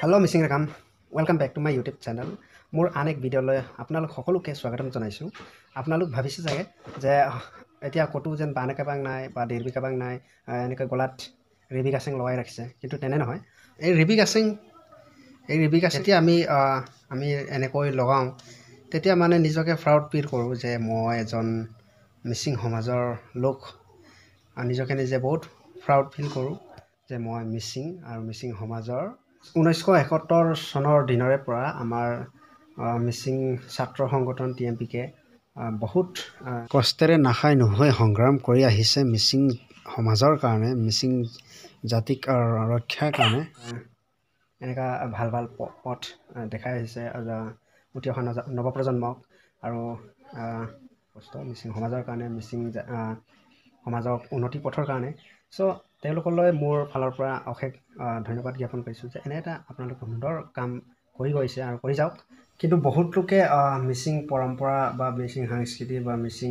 Hello Mising ৰেকাম welcome back to my YouTube channel মোৰ আন এক ভিডিঅ'লৈ আপোনালোক সকলোকে স্বাগতম জনাইছোঁ আপোনালোক ভাবিছে চাগে যে এতিয়া ক'তো যেন বান একেবাং নাই বা ডেৰবি কাবাং নাই এনেকৈ গলাত ৰিবি কাচিং লগাই ৰাখিছে কিন্তু তেনে নহয় এই ৰিবি কাচিং এই ৰিবি কাচিং যেতিয়া আমি আমি এনেকৈ লগাওঁ তেতিয়া মানে নিজকে প্ৰাউড ফিল কৰোঁ যে মই এজন মিচিং সমাজৰ লোক। নিজকে নিজে বহুত প্ৰাউড ফিল কৰোঁ যে মই মিচিং আৰু মিচিং সমাজৰ। ঊনৈছশ এসত্তৰ চনৰ দিনৰে পৰা আমাৰ মিচিং ছাত্ৰ সংগঠন টি এম পি কে বহুত কষ্টেৰে নাখাই নোহোৱাই সংগ্ৰাম কৰি আহিছে মিচিং সমাজৰ কাৰণে মিচিং জাতিক ৰক্ষাৰ কাৰণে। এনেকুৱা ভাল ভাল পথ দেখাই আহিছে। উঠি অহা নৱপ্ৰজন্মক আৰু কষ্ট মিচিং সমাজৰ কাৰণে মিচিং সমাজৰ উন্নতি পথৰ কাৰণে। চ' তেওঁলোকলৈ মোৰ ফালৰ পৰা অশেষ ধন্যবাদ জ্ঞাপন কৰিছোঁ যে এনে এটা আপোনালোকে সুন্দৰ কাম কৰি গৈছে আৰু কৰি যাওক। কিন্তু বহুত লোকে মিচিং পৰম্পৰা বা মিচিং সাংস্কৃতিক বা মিচিং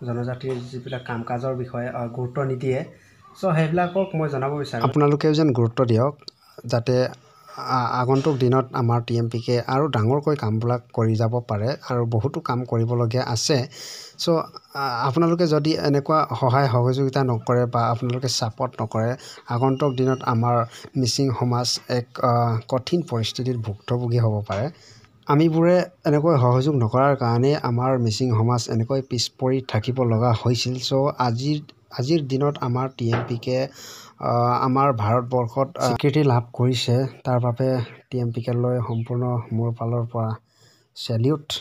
জনজাতিৰ যিবিলাক কাম কাজৰ বিষয়ে গুৰুত্ব নিদিয়ে। চ' সেইবিলাকক মই জনাব বিচাৰোঁ। আপোনালোকেও যেন গুৰুত্ব দিয়ক যাতে আগন্তুক দিনত আমাৰ টি এম পি কে আৰু ডাঙৰকৈ কামবিলাক কৰি যাব পাৰে আৰু বহুতো কাম কৰিবলগীয়া আছে। চ' আপোনালোকে যদি এনেকুৱা সহায় সহযোগিতা নকৰে বা আপোনালোকে ছাপৰ্ট নকৰে আগন্তুক দিনত আমাৰ মিচিং সমাজ এক কঠিন পৰিস্থিতিত ভুক্তভোগী হ'ব পাৰে। আমিবোৰে এনেকৈ সহযোগ নকৰাৰ কাৰণেই আমাৰ মিচিং সমাজ এনেকৈ পিছ পৰি থাকিব লগা হৈছিল। চ' আজিৰ আজিৰ দিনত আমাৰ টি এম পি কে আমাৰ ভাৰতবৰ্ষত স্বীকৃতি লাভ কৰিছে। তাৰ বাবে টি এম পি কেলৈ সম্পূৰ্ণ মোৰ ফালৰ পৰা চেলিউট।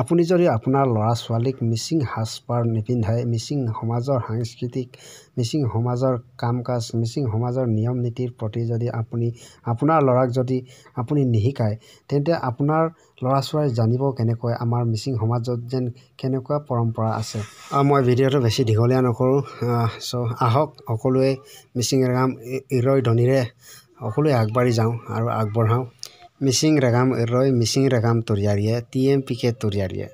আপুনি যদি আপোনাৰ ল'ৰা ছোৱালীক মিচিং সাজপাৰ নিপিন্ধাই মিচিং সমাজৰ সাংস্কৃতিক মিচিং সমাজৰ কাম কাজ মিচিং সমাজৰ নিয়ম নীতিৰ প্ৰতি যদি আপুনি আপোনাৰ ল'ৰাক যদি আপুনি নিশিকায় তেন্তে আপোনাৰ ল'ৰা ছোৱালী জানিব কেনেকৈ আমাৰ মিচিং সমাজত যেন কেনেকুৱা পৰম্পৰা আছে। মই ভিডিঅ'টো বেছি দীঘলীয়া নকৰোঁ। চ' আহক সকলোৱে মিচিং ৰেগাম ইৰৈ ধনীৰে সকলোৱে আগবাঢ়ি যাওঁ আৰু আগবঢ়াওঁ। ಮಿಸ್ಸಿಂಗ್ ರಗಾಮ್ ಇರ್ರೋಯ್ ಮಿಸ್ಸಿಂಗ್ ರಗಾಮ್ ತುರ್ಯಾರಿಯ ಟಿ ಎಮ್ ಪಿ ಕೆ ತುರ್ಯಾರಿಯ